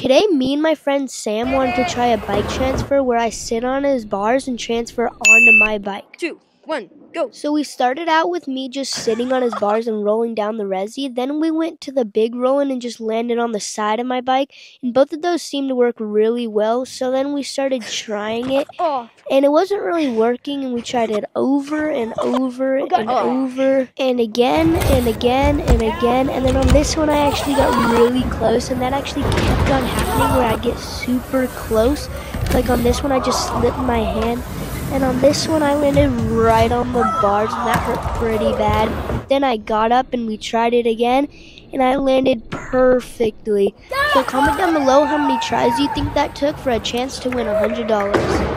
Today, me and my friend Sam wanted to try a bike transfer where I sit on his bars and transfer onto my bike. Two, one, go. So we started out with me just sitting on his bars and rolling down the resi. Then we went to the big rolling and just landed on the side of my bike. And both of those seemed to work really well. So then we started trying it. Oh, And it wasn't really working. And we tried it over and over oh, and Oh. over and again and again and again. And then on this one, I actually got really close. And that actually kept on happening where I get super close. Like on this one, I just slipped my hand. And on this one, I landed right on the bars, and that hurt pretty bad. Then I got up and we tried it again, and I landed perfectly. So comment down below how many tries you think that took for a chance to win $100.